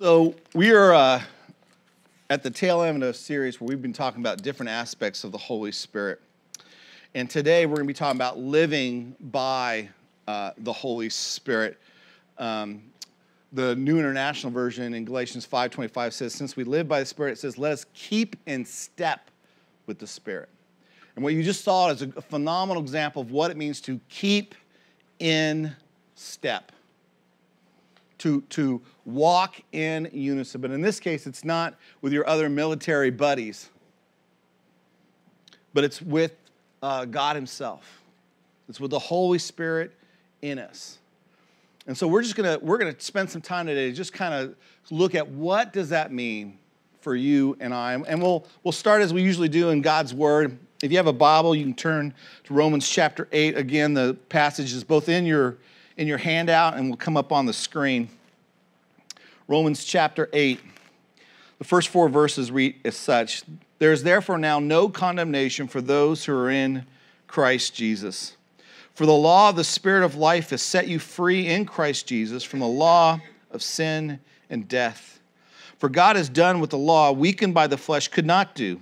So we are uh, at the tail end of a series where we've been talking about different aspects of the Holy Spirit. And today we're going to be talking about living by uh, the Holy Spirit. Um, the New International Version in Galatians 5:25 says, "Since we live by the Spirit, it says, let us keep in step with the Spirit." And what you just saw is a phenomenal example of what it means to keep in step to, to walk in unison. But in this case, it's not with your other military buddies, but it's with uh, God Himself. It's with the Holy Spirit in us. And so we're just gonna we're gonna spend some time today to just kind of look at what does that mean for you and I. And we'll we'll start as we usually do in God's Word. If you have a Bible, you can turn to Romans chapter 8. Again, the passage is both in your in your handout and will come up on the screen. Romans chapter 8. The first four verses read as such There is therefore now no condemnation for those who are in Christ Jesus. For the law of the Spirit of life has set you free in Christ Jesus from the law of sin and death. For God has done what the law, weakened by the flesh, could not do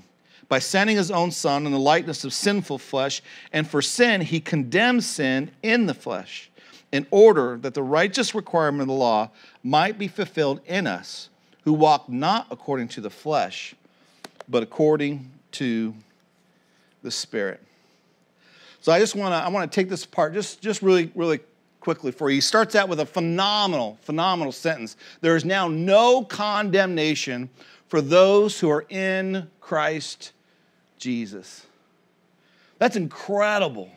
by sending his own Son in the likeness of sinful flesh, and for sin, he condemned sin in the flesh in order that the righteous requirement of the law might be fulfilled in us who walk not according to the flesh, but according to the Spirit. So I just want to I want to take this apart just just really really quickly for you. He starts out with a phenomenal phenomenal sentence. There is now no condemnation for those who are in Christ Jesus. That's incredible.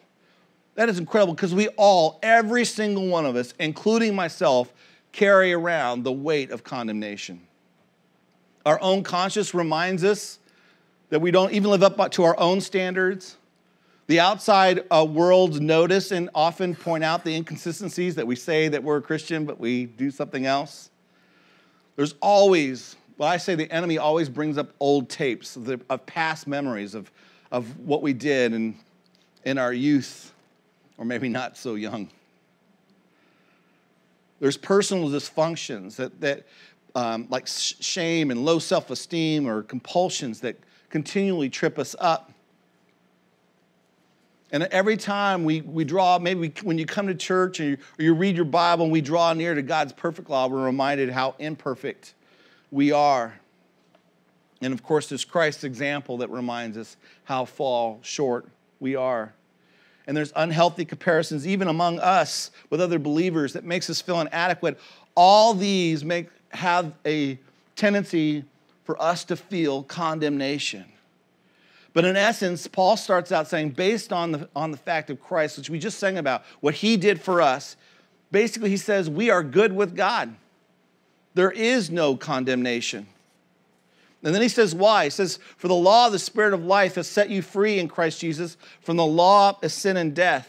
That is incredible because we all, every single one of us, including myself, carry around the weight of condemnation. Our own conscience reminds us that we don't even live up to our own standards. The outside uh, world notice and often point out the inconsistencies that we say that we're a Christian, but we do something else. There's always, well, I say the enemy always brings up old tapes of, of past memories of, of what we did in, in our youth or maybe not so young. There's personal dysfunctions that, that um, like shame and low self esteem or compulsions that continually trip us up. And every time we, we draw, maybe we, when you come to church or you, or you read your Bible and we draw near to God's perfect law, we're reminded how imperfect we are. And of course, there's Christ's example that reminds us how fall short we are and there's unhealthy comparisons even among us with other believers that makes us feel inadequate. All these make have a tendency for us to feel condemnation. But in essence paul starts out saying based on the, on the fact of christ which we just sang about what he did for us basically he says we are good with god. There is no condemnation and then he says, Why? He says, For the law of the Spirit of life has set you free in Christ Jesus from the law of sin and death.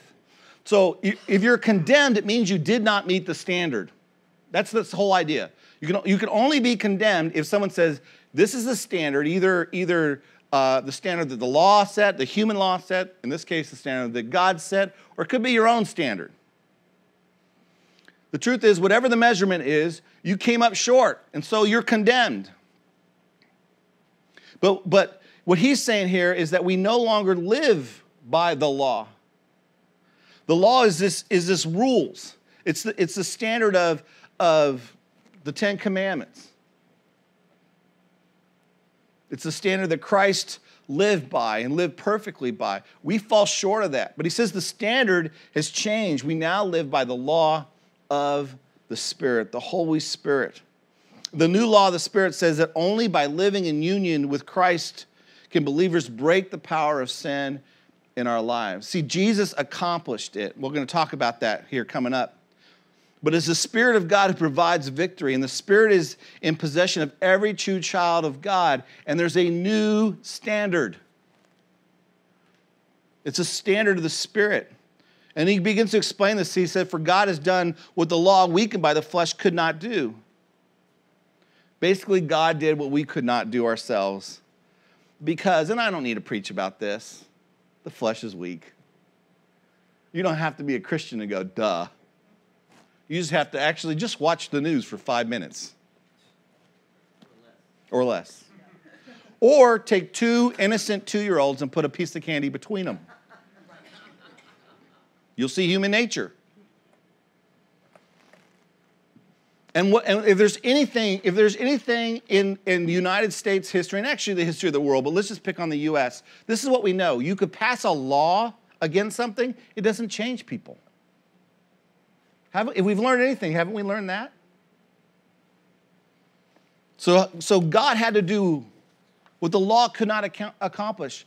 So if you're condemned, it means you did not meet the standard. That's the whole idea. You can, you can only be condemned if someone says, This is the standard, either, either uh, the standard that the law set, the human law set, in this case, the standard that God set, or it could be your own standard. The truth is, whatever the measurement is, you came up short, and so you're condemned. But, but what he's saying here is that we no longer live by the law. The law is this, is this rules. It's the, it's the standard of, of the Ten Commandments. It's the standard that Christ lived by and lived perfectly by. We fall short of that. But he says the standard has changed. We now live by the law of the Spirit, the Holy Spirit. The new law of the Spirit says that only by living in union with Christ can believers break the power of sin in our lives. See, Jesus accomplished it. We're going to talk about that here coming up. But it's the Spirit of God who provides victory, and the Spirit is in possession of every true child of God, and there's a new standard. It's a standard of the Spirit. And he begins to explain this. He said, For God has done what the law, weakened by the flesh, could not do. Basically, God did what we could not do ourselves because, and I don't need to preach about this, the flesh is weak. You don't have to be a Christian to go, duh. You just have to actually just watch the news for five minutes. or less. Or take two innocent two year olds and put a piece of candy between them. You'll see human nature. And, what, and if there's anything, if there's anything in, in the United States history, and actually the history of the world, but let's just pick on the US, this is what we know. You could pass a law against something, it doesn't change people. Have, if we've learned anything, haven't we learned that? So, so God had to do what the law could not account, accomplish.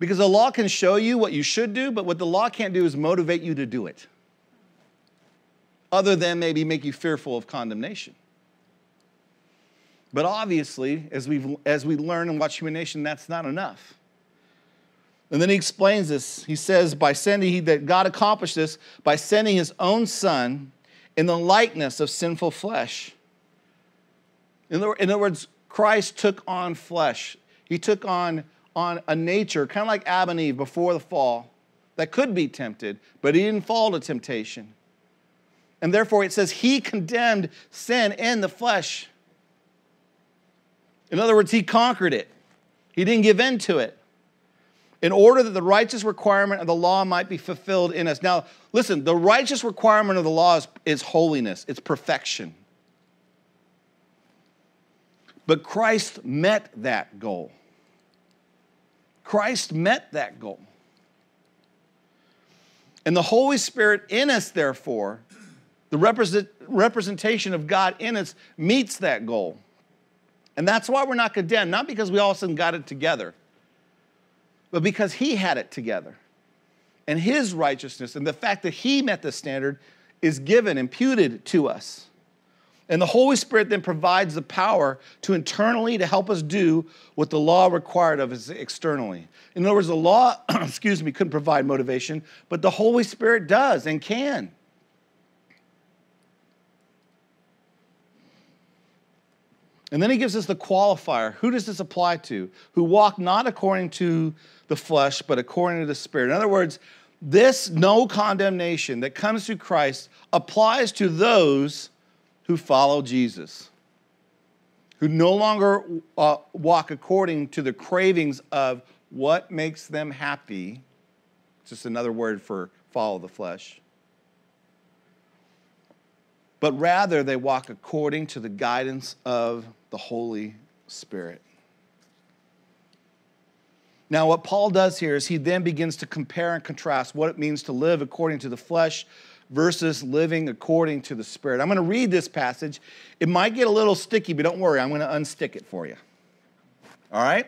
Because the law can show you what you should do, but what the law can't do is motivate you to do it other than maybe make you fearful of condemnation. But obviously, as, we as we learn and watch Human Nation, that's not enough. And then he explains this. He says, by sending, that God accomplished this by sending his own son in the likeness of sinful flesh. In other words, Christ took on flesh. He took on, on a nature, kind of like Adam and Eve before the fall, that could be tempted, but he didn't fall to temptation. And therefore, it says he condemned sin in the flesh. In other words, he conquered it, he didn't give in to it. In order that the righteous requirement of the law might be fulfilled in us. Now, listen, the righteous requirement of the law is, is holiness, it's perfection. But Christ met that goal. Christ met that goal. And the Holy Spirit in us, therefore, the represent, representation of God in us meets that goal. And that's why we're not condemned, not because we all of a sudden got it together, but because He had it together. And His righteousness and the fact that He met the standard is given, imputed to us. And the Holy Spirit then provides the power to internally to help us do what the law required of us externally. In other words, the law, excuse me, couldn't provide motivation, but the Holy Spirit does and can. And then he gives us the qualifier. Who does this apply to? Who walk not according to the flesh, but according to the Spirit. In other words, this no condemnation that comes through Christ applies to those who follow Jesus, who no longer uh, walk according to the cravings of what makes them happy. It's Just another word for follow the flesh but rather they walk according to the guidance of the Holy Spirit. Now, what Paul does here is he then begins to compare and contrast what it means to live according to the flesh versus living according to the Spirit. I'm going to read this passage. It might get a little sticky, but don't worry, I'm going to unstick it for you. All right?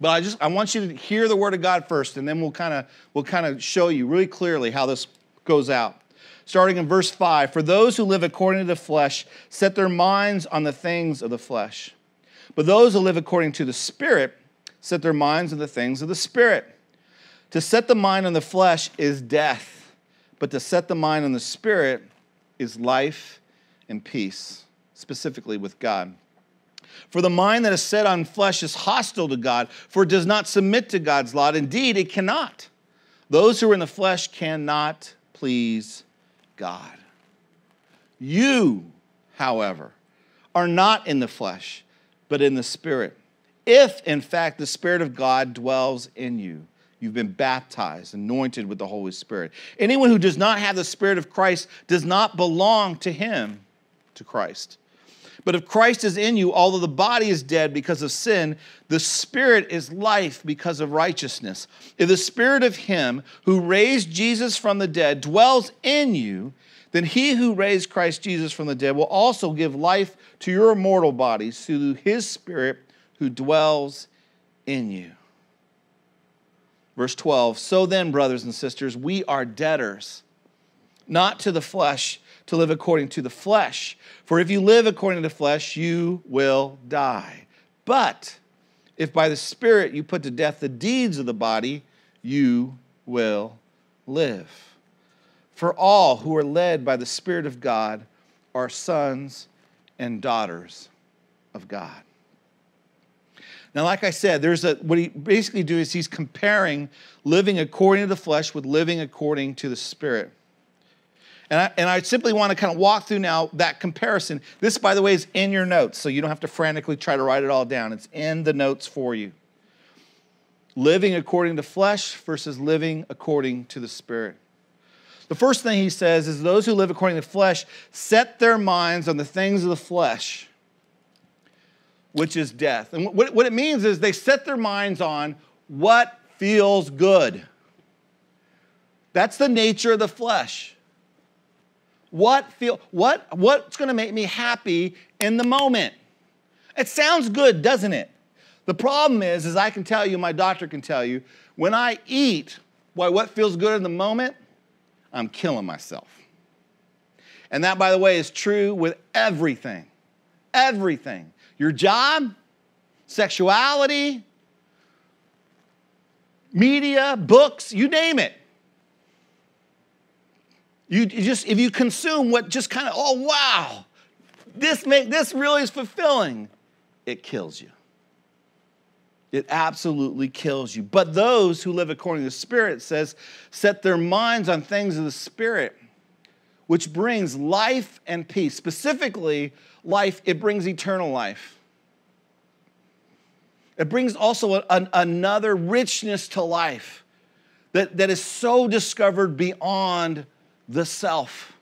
But I just I want you to hear the word of God first, and then we'll kind of we'll kind of show you really clearly how this goes out starting in verse 5 For those who live according to the flesh set their minds on the things of the flesh. But those who live according to the Spirit set their minds on the things of the Spirit. To set the mind on the flesh is death, but to set the mind on the Spirit is life and peace, specifically with God. For the mind that is set on flesh is hostile to God, for it does not submit to God's law. Indeed, it cannot. Those who are in the flesh cannot please God. You, however, are not in the flesh, but in the Spirit. If, in fact, the Spirit of God dwells in you, you've been baptized, anointed with the Holy Spirit. Anyone who does not have the Spirit of Christ does not belong to him, to Christ. But if Christ is in you, although the body is dead because of sin, the spirit is life because of righteousness. If the spirit of him who raised Jesus from the dead dwells in you, then he who raised Christ Jesus from the dead will also give life to your mortal bodies through his spirit who dwells in you. Verse 12 So then, brothers and sisters, we are debtors, not to the flesh to live according to the flesh. For if you live according to the flesh, you will die. But if by the Spirit you put to death the deeds of the body, you will live. For all who are led by the Spirit of God are sons and daughters of God. Now, like I said, there's a what he basically do is he's comparing living according to the flesh with living according to the spirit. And I, and I simply want to kind of walk through now that comparison. This, by the way, is in your notes, so you don't have to frantically try to write it all down. It's in the notes for you. Living according to flesh versus living according to the Spirit. The first thing he says is those who live according to flesh set their minds on the things of the flesh, which is death. And what, what it means is they set their minds on what feels good. That's the nature of the flesh. What feel what what's going to make me happy in the moment? It sounds good, doesn't it? The problem is, as I can tell you, my doctor can tell you, when I eat, why what feels good in the moment, I'm killing myself. And that, by the way, is true with everything. Everything. Your job, sexuality, media, books, you name it. You, just if you consume what just kind of oh wow, this make this really is fulfilling, it kills you. It absolutely kills you. But those who live according to the Spirit says set their minds on things of the Spirit, which brings life and peace. Specifically, life, it brings eternal life. It brings also an, another richness to life that, that is so discovered beyond the self.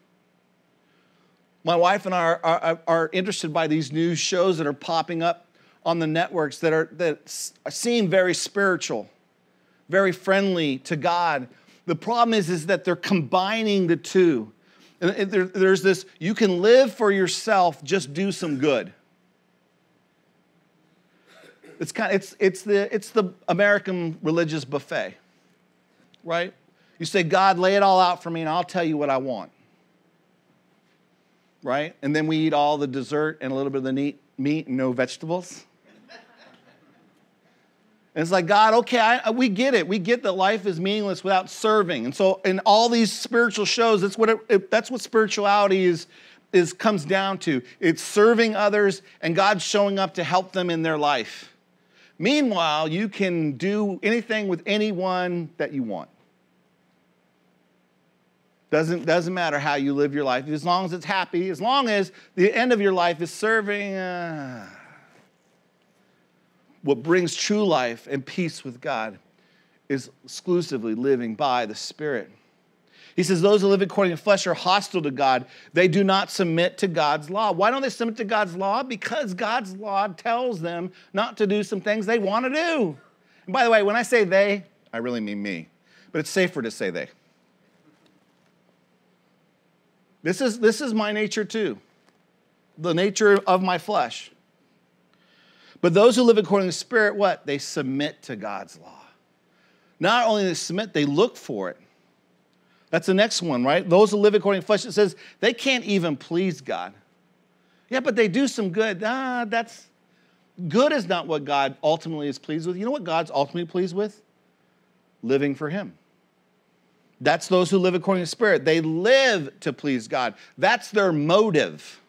My wife and I are, are, are, interested by these new shows that are popping up on the networks that, are, that seem very spiritual, very friendly to God. The problem is, is that they're combining the two. And there, there's this you can live for yourself, just do some good. It's, kind of, it's, it's, the, it's the American religious buffet, right? You say, God, lay it all out for me and I'll tell you what I want. Right? And then we eat all the dessert and a little bit of the meat, meat and no vegetables. And it's like, God, okay, I, we get it. We get that life is meaningless without serving. And so, in all these spiritual shows, that's what, it, it, that's what spirituality is, is, comes down to. It's serving others and God showing up to help them in their life. Meanwhile, you can do anything with anyone that you want. Doesn't, doesn't matter how you live your life, as long as it's happy, as long as the end of your life is serving. Uh, what brings true life and peace with God is exclusively living by the Spirit. He says, Those who live according to flesh are hostile to God. They do not submit to God's law. Why don't they submit to God's law? Because God's law tells them not to do some things they want to do. And by the way, when I say they, I really mean me, but it's safer to say they. This is, this is my nature too, the nature of my flesh. But those who live according to the Spirit, what? They submit to God's law. Not only they submit, they look for it. That's the next one, right? Those who live according to flesh, it says they can't even please God. Yeah, but they do some good. Ah, that's good is not what God ultimately is pleased with. You know what God's ultimately pleased with? Living for Him. That's those who live according to the Spirit. They live to please God. That's their motive.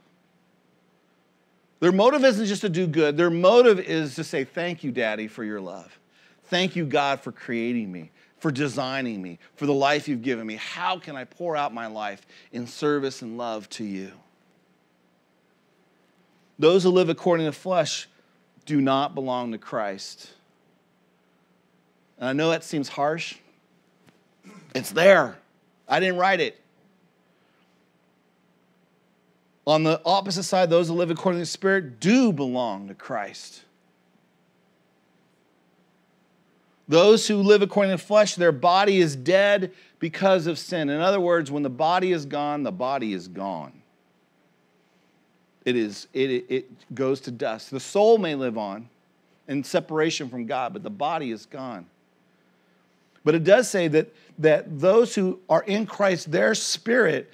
Their motive isn't just to do good, their motive is to say, Thank you, Daddy, for your love. Thank you, God, for creating me, for designing me, for the life you've given me. How can I pour out my life in service and love to you? Those who live according to flesh do not belong to Christ. And I know that seems harsh, it's there. I didn't write it. On the opposite side, those who live according to the Spirit do belong to Christ. Those who live according to the flesh, their body is dead because of sin. In other words, when the body is gone, the body is gone. It, is, it, it goes to dust. The soul may live on in separation from God, but the body is gone. But it does say that, that those who are in Christ, their spirit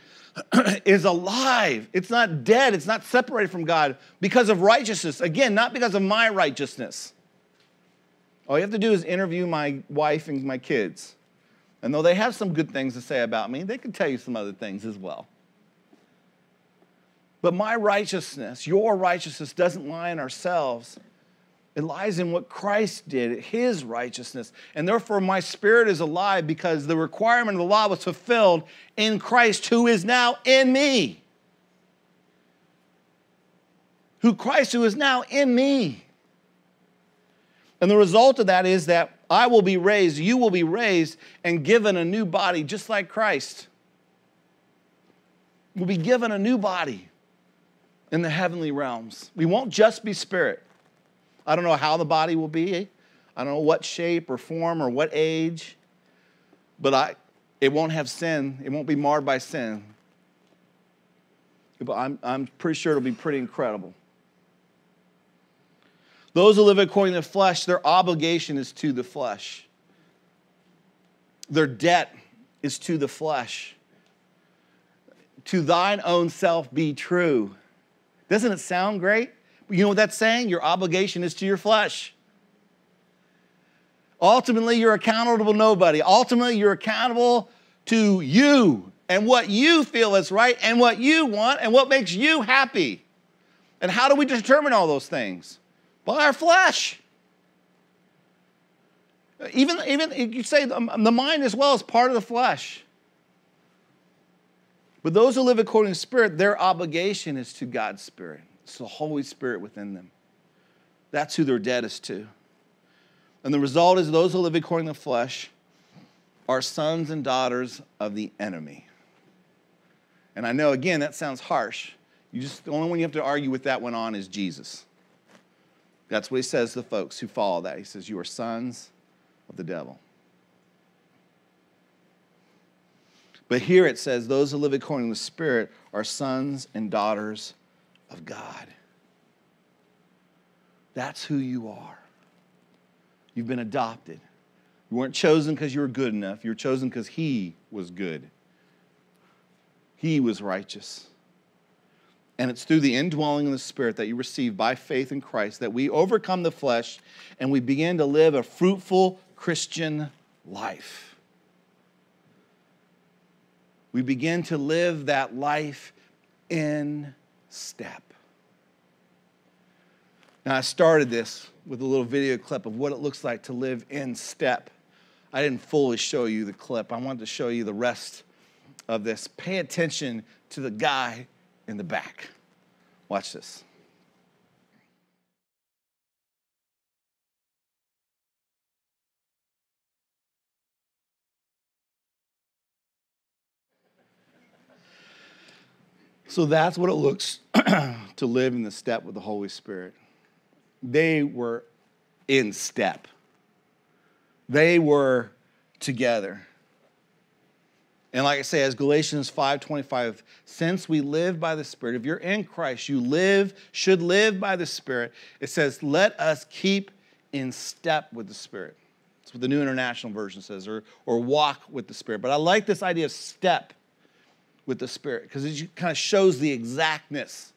is alive. It's not dead. It's not separated from God because of righteousness. Again, not because of my righteousness. All you have to do is interview my wife and my kids. And though they have some good things to say about me, they can tell you some other things as well. But my righteousness, your righteousness, doesn't lie in ourselves. It lies in what Christ did, his righteousness. And therefore, my spirit is alive because the requirement of the law was fulfilled in Christ, who is now in me. Who Christ, who is now in me. And the result of that is that I will be raised, you will be raised, and given a new body just like Christ. We'll be given a new body in the heavenly realms. We won't just be spirit. I don't know how the body will be. I don't know what shape or form or what age, but I, it won't have sin. It won't be marred by sin. But I'm, I'm pretty sure it'll be pretty incredible. Those who live according to the flesh, their obligation is to the flesh. Their debt is to the flesh. To thine own self be true. Doesn't it sound great? You know what that's saying? Your obligation is to your flesh. Ultimately, you're accountable to nobody. Ultimately, you're accountable to you and what you feel is right and what you want and what makes you happy. And how do we determine all those things? By our flesh. Even, even you say the mind as well is part of the flesh. But those who live according to Spirit, their obligation is to God's Spirit. It's the Holy Spirit within them. That's who their debt is to. And the result is those who live according to the flesh are sons and daughters of the enemy. And I know, again, that sounds harsh. You just, the only one you have to argue with that one on is Jesus. That's what he says to folks who follow that. He says, You are sons of the devil. But here it says, Those who live according to the Spirit are sons and daughters of God. That's who you are. You've been adopted. You weren't chosen because you were good enough, you were chosen because He was good. He was righteous. And it's through the indwelling of the Spirit that you receive by faith in Christ that we overcome the flesh and we begin to live a fruitful Christian life. We begin to live that life in step. Now, I started this with a little video clip of what it looks like to live in step. I didn't fully show you the clip, I wanted to show you the rest of this. Pay attention to the guy in the back. Watch this. So that's what it looks to live in the step with the Holy Spirit. They were in step. They were together. And like I say, as Galatians 5:25, since we live by the Spirit, if you're in Christ, you live, should live by the Spirit. It says, let us keep in step with the Spirit. That's what the New International Version says, or, or walk with the Spirit. But I like this idea of step with the Spirit because it kind of shows the exactness.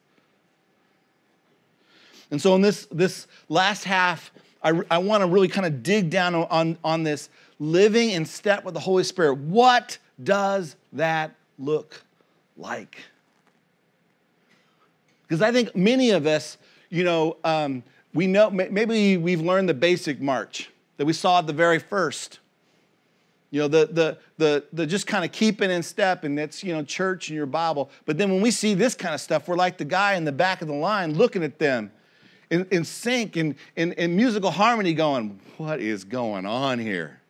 And so in this, this last half, I, I want to really kind of dig down on, on this living in step with the Holy Spirit. What does that look like? Because I think many of us, you know, um, we know, maybe we've learned the basic march that we saw at the very first. You know, the, the, the, the just kind of keeping in step, and that's, you know, church and your Bible. But then when we see this kind of stuff, we're like the guy in the back of the line looking at them in, in sync and in, in musical harmony going, what is going on here?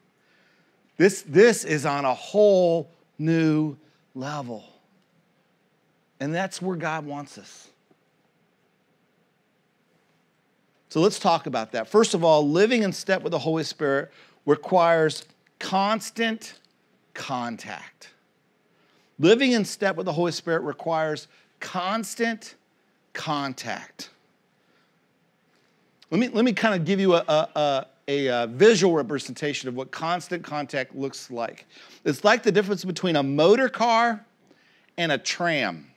This, this is on a whole new level. And that's where God wants us. So let's talk about that. First of all, living in step with the Holy Spirit requires constant contact. Living in step with the Holy Spirit requires constant contact. Let me, let me kind of give you a, a, a, a uh, visual representation of what constant contact looks like. It's like the difference between a motor car and a tram.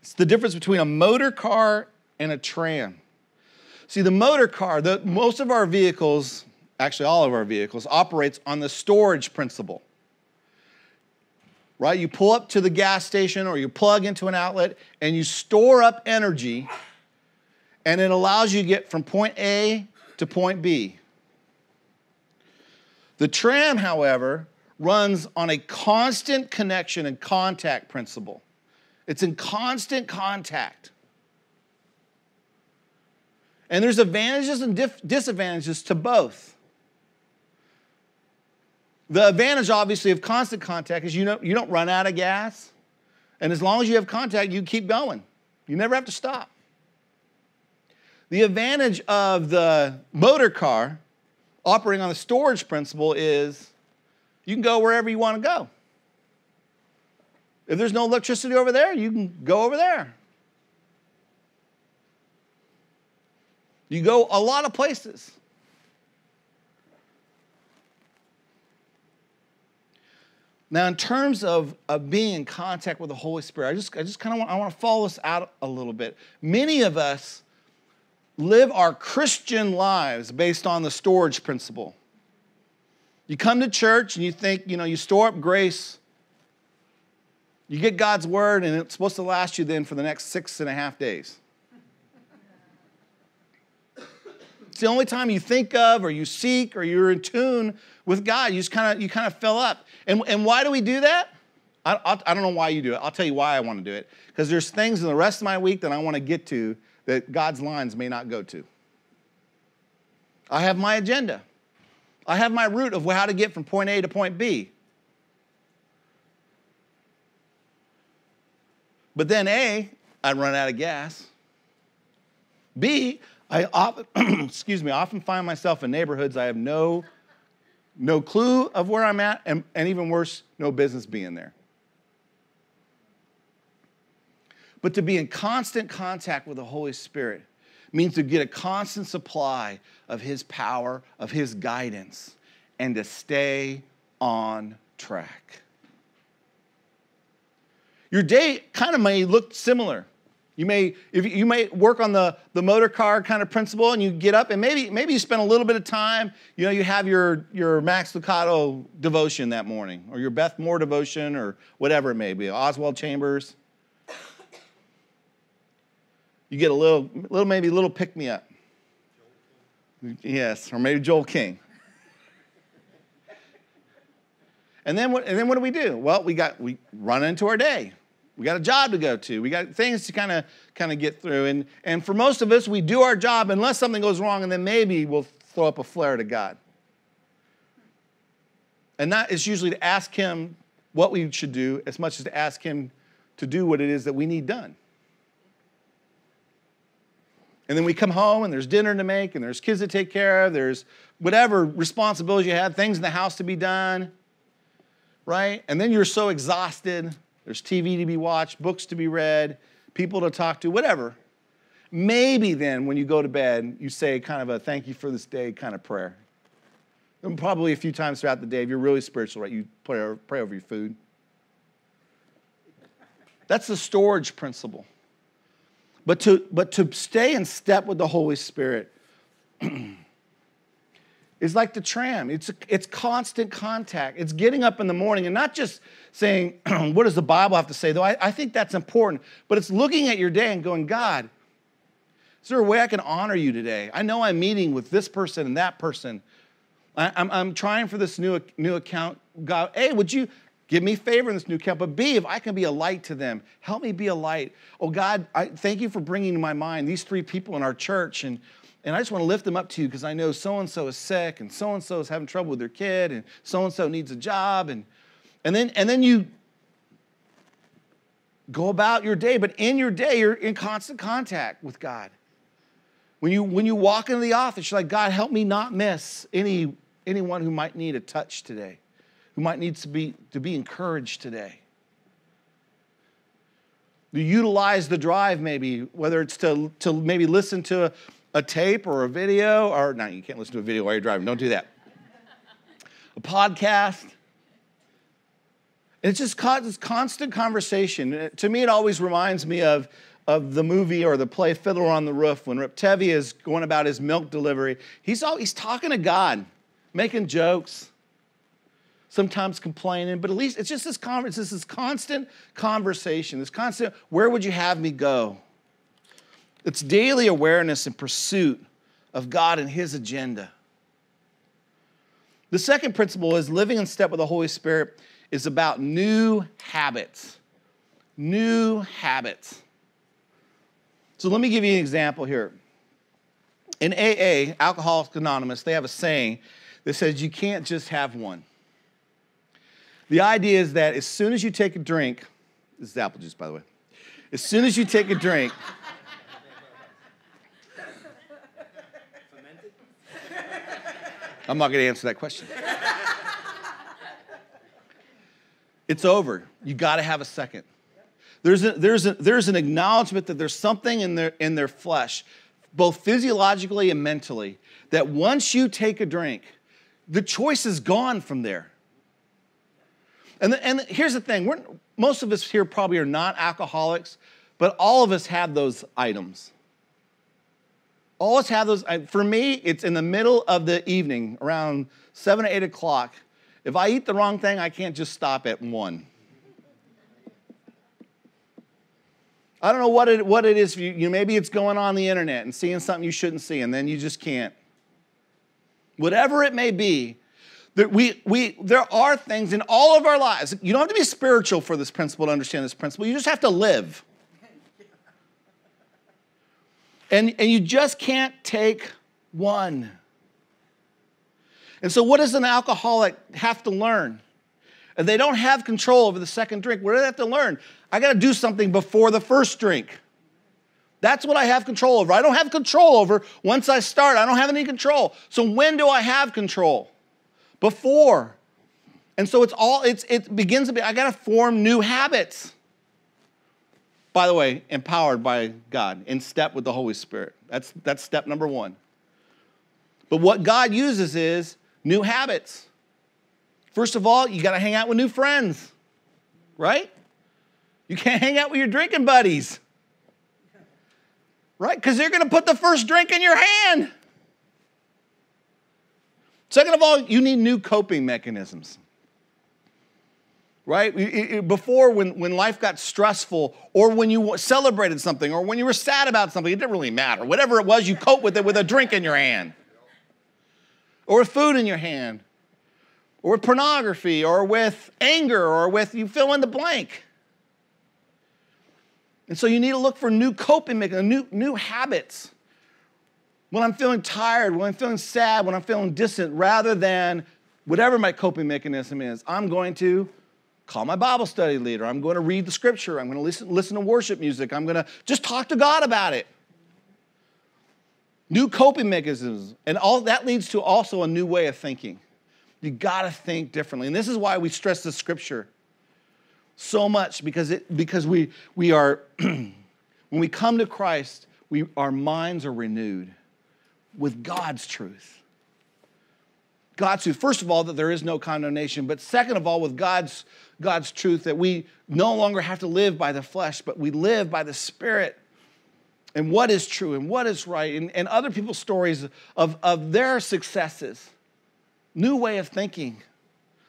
It's the difference between a motor car and a tram. See, the motor car, the, most of our vehicles, actually all of our vehicles, operates on the storage principle. Right? You pull up to the gas station or you plug into an outlet and you store up energy and it allows you to get from point A to point B. The tram, however, runs on a constant connection and contact principle. It's in constant contact. And there's advantages and disadvantages to both. The advantage, obviously, of constant contact is you, know, you don't run out of gas. And as long as you have contact, you keep going. You never have to stop. The advantage of the motor car operating on the storage principle is you can go wherever you want to go. If there's no electricity over there, you can go over there. You go a lot of places. Now, in terms of, of being in contact with the Holy Spirit, I just, I just kind of want, I want to follow this out a little bit. Many of us live our Christian lives based on the storage principle. You come to church and you think, you know, you store up grace. You get God's word, and it's supposed to last you then for the next six and a half days. It's the only time you think of or you seek or you're in tune with God. You just kind of you kind of fill up. And, and why do we do that? I, I, I don't know why you do it. I'll tell you why I want to do it. Because there's things in the rest of my week that I want to get to that God's lines may not go to. I have my agenda. I have my route of how to get from point A to point B. But then A, I run out of gas. B, I often, excuse me, often find myself in neighborhoods I have no, no clue of where I'm at, and, and even worse, no business being there. But to be in constant contact with the Holy Spirit means to get a constant supply of His power, of His guidance, and to stay on track. Your day kind of may look similar. You may, if you may work on the, the motor car kind of principle and you get up and maybe, maybe you spend a little bit of time, you know, you have your, your Max Lucado devotion that morning or your Beth Moore devotion or whatever it may be, Oswald Chambers. You get a little, little maybe a little pick me up. Yes, or maybe Joel King. And then what, and then what do we do? Well, we got, we run into our day. We got a job to go to. We got things to kind of kind of get through. And, and for most of us, we do our job unless something goes wrong, and then maybe we'll throw up a flare to God. And that is usually to ask Him what we should do as much as to ask Him to do what it is that we need done. And then we come home and there's dinner to make and there's kids to take care of, there's whatever responsibilities you have, things in the house to be done, right? And then you're so exhausted there's TV to be watched, books to be read, people to talk to, whatever. Maybe then when you go to bed, you say kind of a thank you for this day kind of prayer. And probably a few times throughout the day, if you're really spiritual, right, you pray, pray over your food. That's the storage principle. But to, but to stay in step with the Holy Spirit, is like the tram. It's, it's constant contact. It's getting up in the morning and not just saying, what does the Bible have to say? Though I, I think that's important, but it's looking at your day and going, God, is there a way I can honor you today? I know I'm meeting with this person and that person. I, I'm, I'm trying for this new, new account. God, A, would you give me favor in this new account? But B, if I can be a light to them, help me be a light. Oh, God, I thank you for bringing to my mind these three people in our church and and I just want to lift them up to you because I know so and so is sick and so and so is having trouble with their kid and so and so needs a job. And, and, then, and then you go about your day, but in your day, you're in constant contact with God. When you, when you walk into the office, you're like, God, help me not miss any, anyone who might need a touch today, who might need to be, to be encouraged today. You utilize the drive, maybe, whether it's to, to maybe listen to a, a tape or a video, or no, you can't listen to a video while you're driving. Don't do that. a podcast. It's just constant conversation. To me, it always reminds me of, of the movie or the play Fiddler on the Roof when Reb Tevye is going about his milk delivery. He's, always talking to God, making jokes, sometimes complaining, but at least it's just this, it's this constant conversation, this constant, where would you have me go? It's daily awareness and pursuit of God and His agenda. The second principle is living in step with the Holy Spirit is about new habits. New habits. So let me give you an example here. In AA, Alcoholics Anonymous, they have a saying that says you can't just have one. The idea is that as soon as you take a drink, this is apple juice, by the way. As soon as you take a drink, I'm not going to answer that question. it's over. You got to have a second. There's, a, there's, a, there's an acknowledgement that there's something in their, in their flesh, both physiologically and mentally, that once you take a drink, the choice is gone from there. And, the, and here's the thing we're, most of us here probably are not alcoholics, but all of us have those items. Us have those. For me, it's in the middle of the evening, around seven or eight o'clock. If I eat the wrong thing, I can't just stop at one. I don't know what it, what it is for you. you maybe it's going on the internet and seeing something you shouldn't see, and then you just can't. Whatever it may be, that we, we, there are things in all of our lives. You don't have to be spiritual for this principle to understand this principle. You just have to live. And, and you just can't take one. And so, what does an alcoholic have to learn? If they don't have control over the second drink, what do they have to learn? I got to do something before the first drink. That's what I have control over. I don't have control over once I start. I don't have any control. So when do I have control? before. And so it's all, it's, it begins to be, I got to form new habits. By the way, empowered by God, in step with the Holy Spirit. That's, that's step number one. But what God uses is new habits. First of all, you got to hang out with new friends, right? You can't hang out with your drinking buddies, right? Because they're going to put the first drink in your hand. Second of all, you need new coping mechanisms. Right? Before, when, when life got stressful, or when you celebrated something, or when you were sad about something, it didn't really matter. Whatever it was, you cope with it with a drink in your hand, or food in your hand, or with pornography, or with anger, or with you fill in the blank. And so you need to look for new coping mechanisms, new, new habits when I'm feeling tired, when I'm feeling sad, when I'm feeling distant, rather than whatever my coping mechanism is, I'm going to call my Bible study leader. I'm going to read the scripture. I'm going to listen, listen to worship music. I'm going to just talk to God about it. New coping mechanisms. And all that leads to also a new way of thinking. You got to think differently. And this is why we stress the scripture so much because, it, because we, we are, when we come to Christ, we, our minds are renewed with God's truth. God's truth. First of all, that there is no condemnation, but second of all, with God's, God's truth, that we no longer have to live by the flesh, but we live by the Spirit and what is true and what is right, and, and other people's stories of, of their successes. New way of thinking.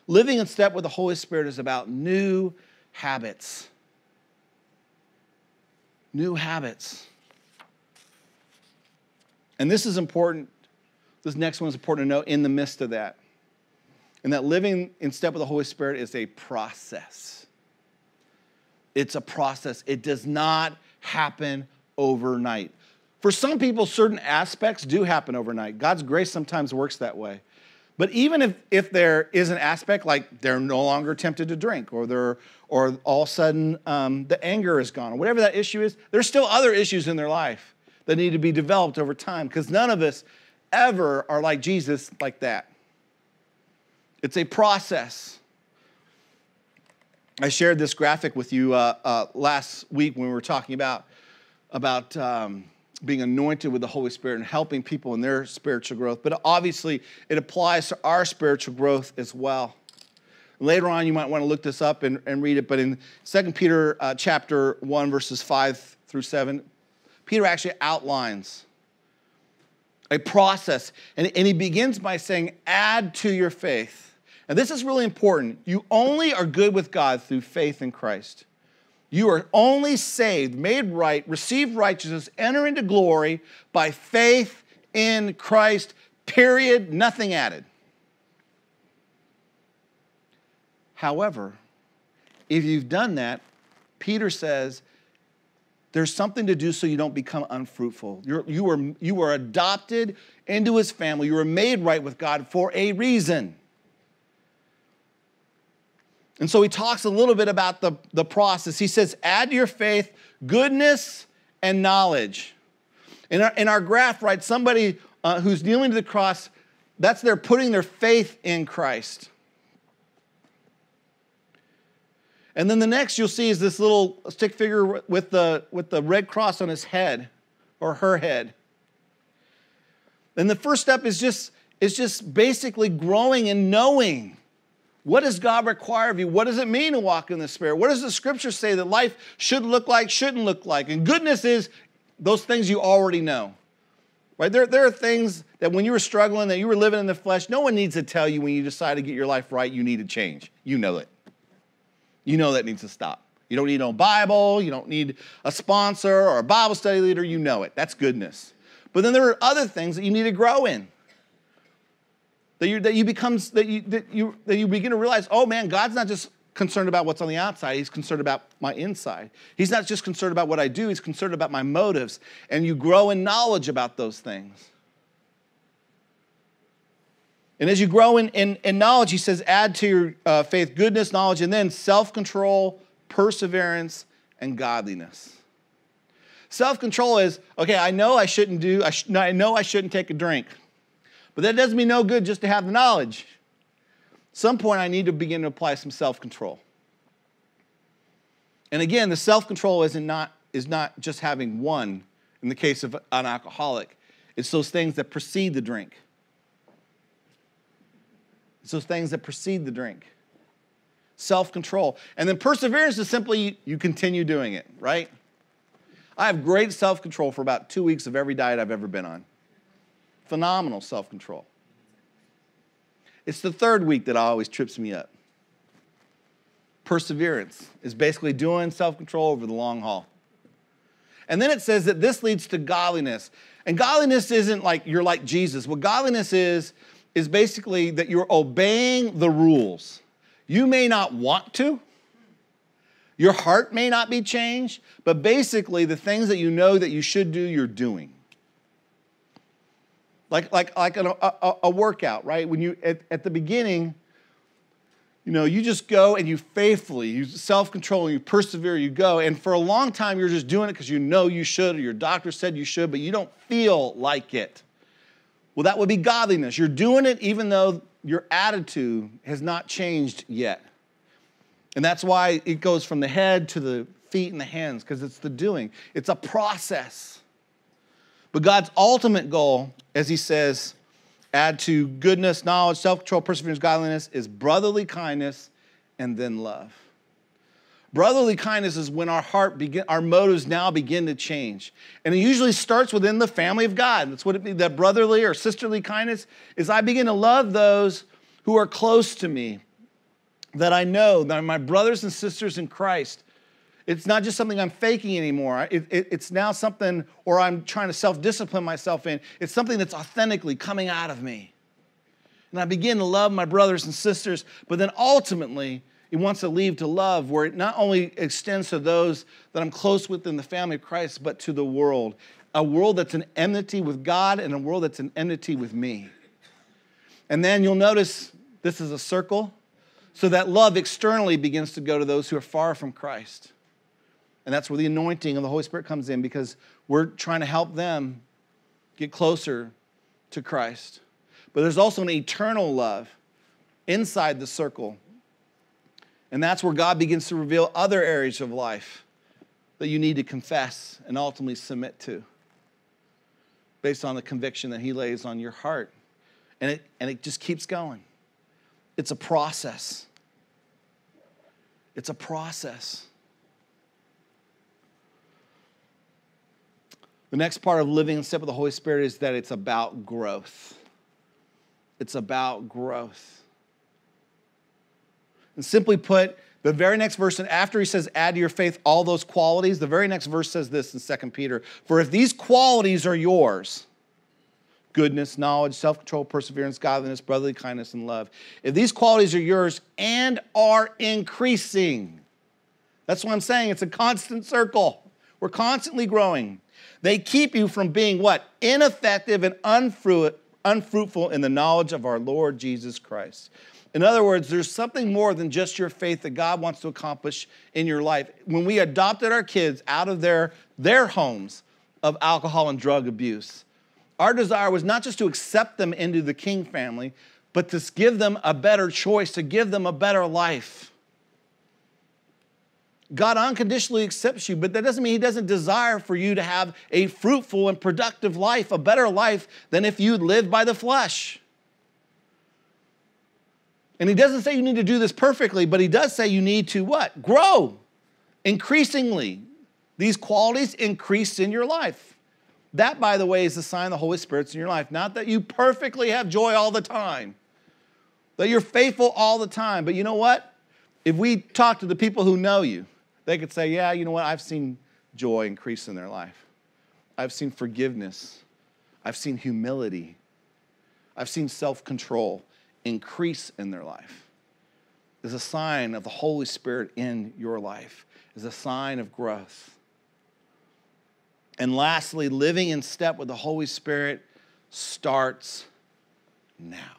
Living in step with the Holy Spirit is about new habits. New habits. And this is important. This next one is important to know in the midst of that. And that living in step with the Holy Spirit is a process. It's a process. It does not happen overnight. For some people, certain aspects do happen overnight. God's grace sometimes works that way. But even if, if there is an aspect like they're no longer tempted to drink or they're or all of a sudden um, the anger is gone or whatever that issue is, there's still other issues in their life that need to be developed over time because none of us ever are like Jesus like that. It's a process. I shared this graphic with you uh, uh, last week when we were talking about, about um, being anointed with the Holy Spirit and helping people in their spiritual growth. But obviously, it applies to our spiritual growth as well. Later on, you might want to look this up and, and read it. But in 2 Peter uh, chapter 1, verses 5 through 7, Peter actually outlines a process, and, and he begins by saying, add to your faith. And this is really important. You only are good with God through faith in Christ. You are only saved, made right, receive righteousness, enter into glory by faith in Christ, period, nothing added. However, if you've done that, Peter says there's something to do so you don't become unfruitful. You're, you, you were adopted into his family, you were made right with God for a reason. And so he talks a little bit about the, the process. He says, add to your faith goodness and knowledge. In our, in our graph, right, somebody uh, who's kneeling to the cross, that's they're putting their faith in Christ. And then the next you'll see is this little stick figure with the, with the red cross on his head or her head. And the first step is just, is just basically growing and knowing. What does God require of you? What does it mean to walk in the Spirit? What does the scripture say that life should look like, shouldn't look like? And goodness is those things you already know. Right? There, there are things that when you were struggling, that you were living in the flesh, no one needs to tell you when you decide to get your life right, you need to change. You know it. You know that needs to stop. You don't need no Bible, you don't need a sponsor or a Bible study leader, you know it. That's goodness. But then there are other things that you need to grow in. That you, that you become that you, that you that you begin to realize, oh man, God's not just concerned about what's on the outside, he's concerned about my inside. He's not just concerned about what I do, he's concerned about my motives. And you grow in knowledge about those things. And as you grow in, in, in knowledge, he says, add to your uh, faith goodness, knowledge, and then self control, perseverance, and godliness. Self control is okay, I know I shouldn't do, I, sh- I know I shouldn't take a drink, but that does me no good just to have the knowledge. At some point, I need to begin to apply some self control. And again, the self control is not, is not just having one in the case of an alcoholic, it's those things that precede the drink. It's those things that precede the drink. Self control. And then perseverance is simply you continue doing it, right? I have great self control for about two weeks of every diet I've ever been on. Phenomenal self control. It's the third week that always trips me up. Perseverance is basically doing self control over the long haul. And then it says that this leads to godliness. And godliness isn't like you're like Jesus. What godliness is, is basically that you're obeying the rules. You may not want to, your heart may not be changed, but basically the things that you know that you should do, you're doing. Like, like, like a, a, a workout, right? When you, at, at the beginning, you know, you just go and you faithfully, you self control, you persevere, you go. And for a long time, you're just doing it because you know you should, or your doctor said you should, but you don't feel like it. Well, that would be godliness. You're doing it even though your attitude has not changed yet. And that's why it goes from the head to the feet and the hands, because it's the doing. It's a process. But God's ultimate goal, as he says, add to goodness, knowledge, self control, perseverance, godliness, is brotherly kindness and then love. Brotherly kindness is when our heart begin, our motives now begin to change. And it usually starts within the family of God. That's what it means. That brotherly or sisterly kindness is I begin to love those who are close to me, that I know, that are my brothers and sisters in Christ. It's not just something I'm faking anymore. It, it, it's now something, or I'm trying to self discipline myself in. It's something that's authentically coming out of me. And I begin to love my brothers and sisters, but then ultimately, it wants to leave to love, where it not only extends to those that I'm close with in the family of Christ, but to the world. A world that's an enmity with God and a world that's an enmity with me. And then you'll notice this is a circle. So that love externally begins to go to those who are far from Christ. And that's where the anointing of the Holy Spirit comes in because we're trying to help them get closer to Christ. But there's also an eternal love inside the circle and that's where God begins to reveal other areas of life that you need to confess and ultimately submit to based on the conviction that He lays on your heart. And it, and it just keeps going. It's a process. It's a process. The next part of living in step with the Holy Spirit is that it's about growth. It's about growth. And simply put, The very next verse, and after he says, add to your faith all those qualities, the very next verse says this in 2 Peter For if these qualities are yours, goodness, knowledge, self control, perseverance, godliness, brotherly kindness, and love, if these qualities are yours and are increasing, that's what I'm saying. It's a constant circle. We're constantly growing. They keep you from being what? Ineffective and unfruit, unfruitful in the knowledge of our Lord Jesus Christ. In other words, there's something more than just your faith that God wants to accomplish in your life. When we adopted our kids out of their, their homes of alcohol and drug abuse, our desire was not just to accept them into the King family, but to give them a better choice, to give them a better life. God unconditionally accepts you, but that doesn't mean He doesn't desire for you to have a fruitful and productive life, a better life than if you lived by the flesh. And he doesn't say you need to do this perfectly, but he does say you need to what? Grow increasingly. These qualities increase in your life. That, by the way, is the sign the Holy Spirit's in your life. Not that you perfectly have joy all the time, that you're faithful all the time. But you know what? If we talk to the people who know you, they could say, Yeah, you know what? I've seen joy increase in their life. I've seen forgiveness. I've seen humility. I've seen self control increase in their life is a sign of the Holy Spirit in your life, is a sign of growth. And lastly, living in step with the Holy Spirit starts now.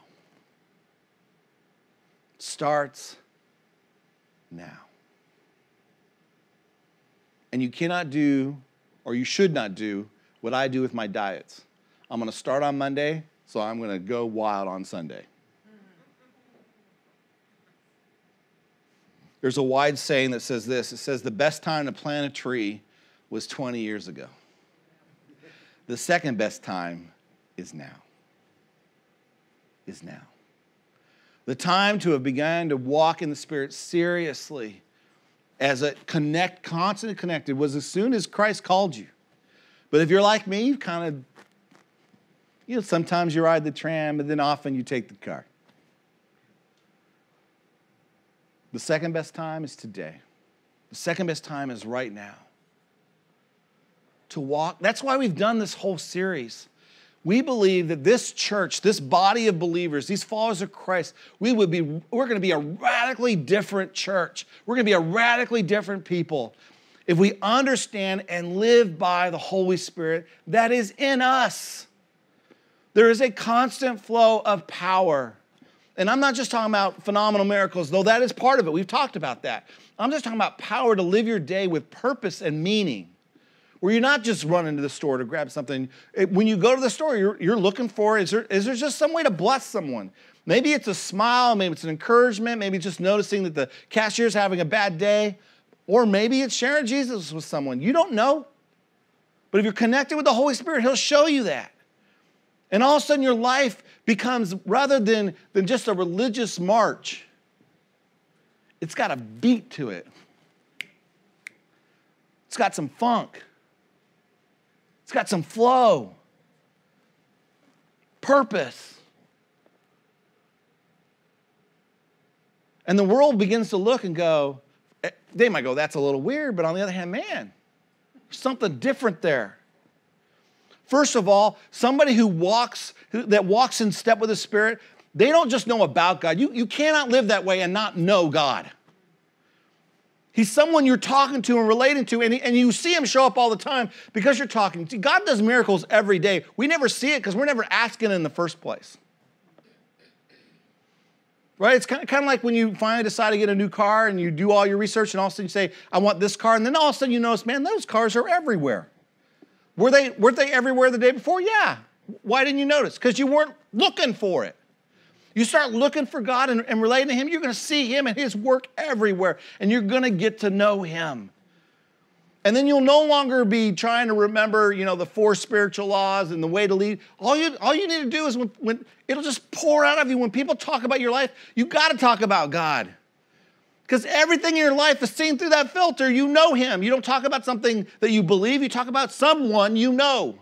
Starts now. And you cannot do, or you should not do, what I do with my diets. I'm going to start on Monday, so I'm going to go wild on Sunday. There's a wide saying that says this it says, the best time to plant a tree was 20 years ago. The second best time is now. Is now. The time to have begun to walk in the Spirit seriously as a connect, constantly connected was as soon as Christ called you. But if you're like me, you kind of, you know, sometimes you ride the tram, and then often you take the car. The second best time is today. The second best time is right now. To walk, that's why we've done this whole series. We believe that this church, this body of believers, these followers of Christ, we would be, we're going to be a radically different church. We're going to be a radically different people if we understand and live by the Holy Spirit that is in us. There is a constant flow of power and I'm not just talking about phenomenal miracles, though that is part of it. We've talked about that. I'm just talking about power to live your day with purpose and meaning, where you're not just running to the store to grab something. When you go to the store, you're, you're looking for is there, is there just some way to bless someone? Maybe it's a smile, maybe it's an encouragement, maybe just noticing that the cashier's having a bad day, or maybe it's sharing Jesus with someone. You don't know. But if you're connected with the Holy Spirit, He'll show you that. And all of a sudden, your life becomes, rather than, than just a religious march, it's got a beat to it. It's got some funk. It's got some flow, purpose. And the world begins to look and go, eh, they might go, that's a little weird, but on the other hand, man, there's something different there. First of all, somebody who walks, that walks in step with the Spirit, they don't just know about God. You, you cannot live that way and not know God. He's someone you're talking to and relating to, and, and you see him show up all the time because you're talking. See, God does miracles every day. We never see it because we're never asking in the first place. Right? It's kind of, kind of like when you finally decide to get a new car and you do all your research, and all of a sudden you say, I want this car, and then all of a sudden you notice, man, those cars are everywhere. Were they, weren't they everywhere the day before? Yeah. Why didn't you notice? Because you weren't looking for it. You start looking for God and, and relating to Him, you're going to see Him and His work everywhere, and you're going to get to know Him. And then you'll no longer be trying to remember, you know, the four spiritual laws and the way to lead. All you, all you need to do is when, when it'll just pour out of you. When people talk about your life, you got to talk about God. Because everything in your life is seen through that filter. You know him. You don't talk about something that you believe, you talk about someone you know.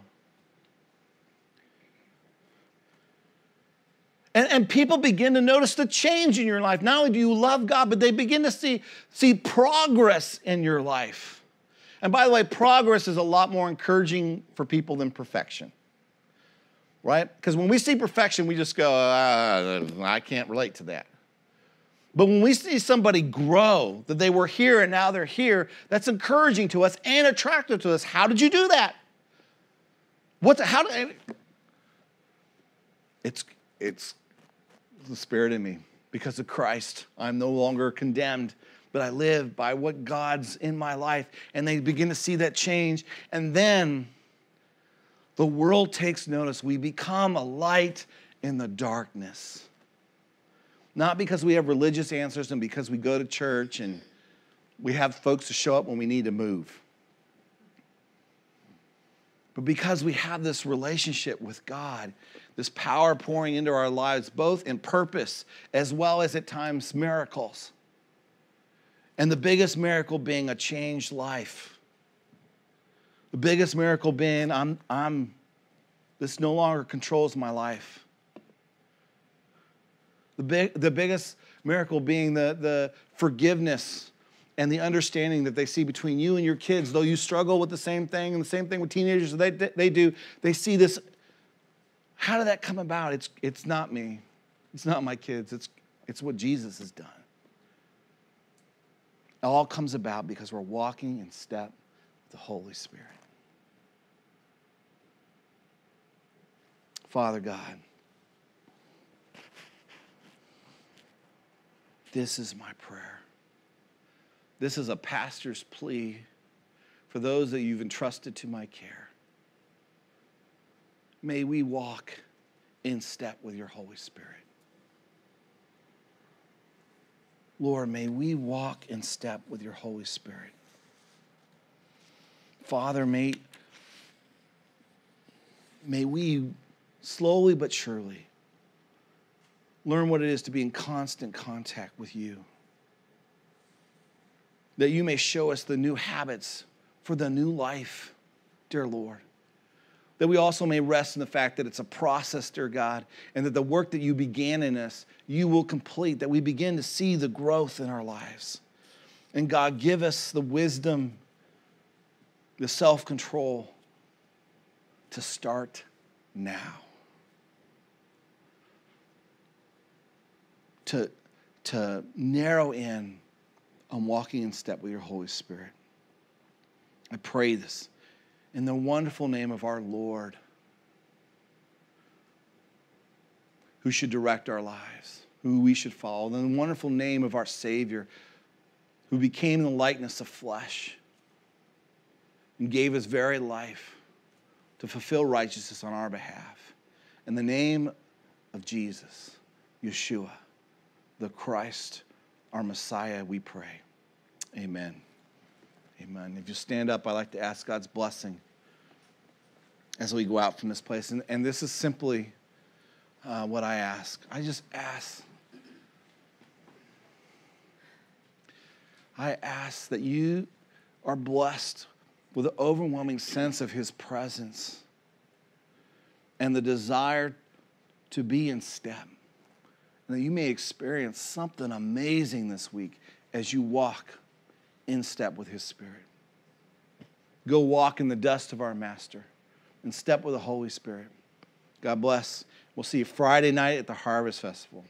And, and people begin to notice the change in your life. Not only do you love God, but they begin to see, see progress in your life. And by the way, progress is a lot more encouraging for people than perfection, right? Because when we see perfection, we just go, uh, I can't relate to that. But when we see somebody grow, that they were here and now they're here, that's encouraging to us and attractive to us. How did you do that? What's how did it's it's the spirit in me because of Christ. I'm no longer condemned, but I live by what God's in my life. And they begin to see that change. And then the world takes notice. We become a light in the darkness. Not because we have religious answers and because we go to church and we have folks to show up when we need to move. But because we have this relationship with God, this power pouring into our lives, both in purpose as well as at times miracles. And the biggest miracle being a changed life. The biggest miracle being I'm, I'm this no longer controls my life. The, big, the biggest miracle being the, the forgiveness and the understanding that they see between you and your kids, though you struggle with the same thing and the same thing with teenagers they, they do, they see this. How did that come about? It's, it's not me. It's not my kids. It's, it's what Jesus has done. It all comes about because we're walking in step with the Holy Spirit. Father God, This is my prayer. This is a pastor's plea for those that you've entrusted to my care. May we walk in step with your Holy Spirit. Lord, may we walk in step with your Holy Spirit. Father, may, may we slowly but surely learn what it is to be in constant contact with you. That you may show us the new habits for the new life, dear Lord. That we also may rest in the fact that it's a process, dear God, and that the work that you began in us, you will complete, that we begin to see the growth in our lives. And God, give us the wisdom, the self control to start now. to, to narrow in on walking in step with your Holy Spirit. I pray this in the wonderful name of our Lord, who should direct our lives, who we should follow, in the wonderful name of our Savior, who became the likeness of flesh and gave his very life to fulfill righteousness on our behalf. In the name of Jesus, Yeshua the Christ, our Messiah, we pray. Amen. Amen. If you stand up, I'd like to ask God's blessing as we go out from this place. And, and this is simply uh, what I ask. I just ask. I ask that you are blessed with an overwhelming sense of His presence and the desire to be in step And that you may experience something amazing this week as you walk in step with His Spirit. Go walk in the dust of our Master and step with the Holy Spirit. God bless. We'll see you Friday night at the Harvest Festival.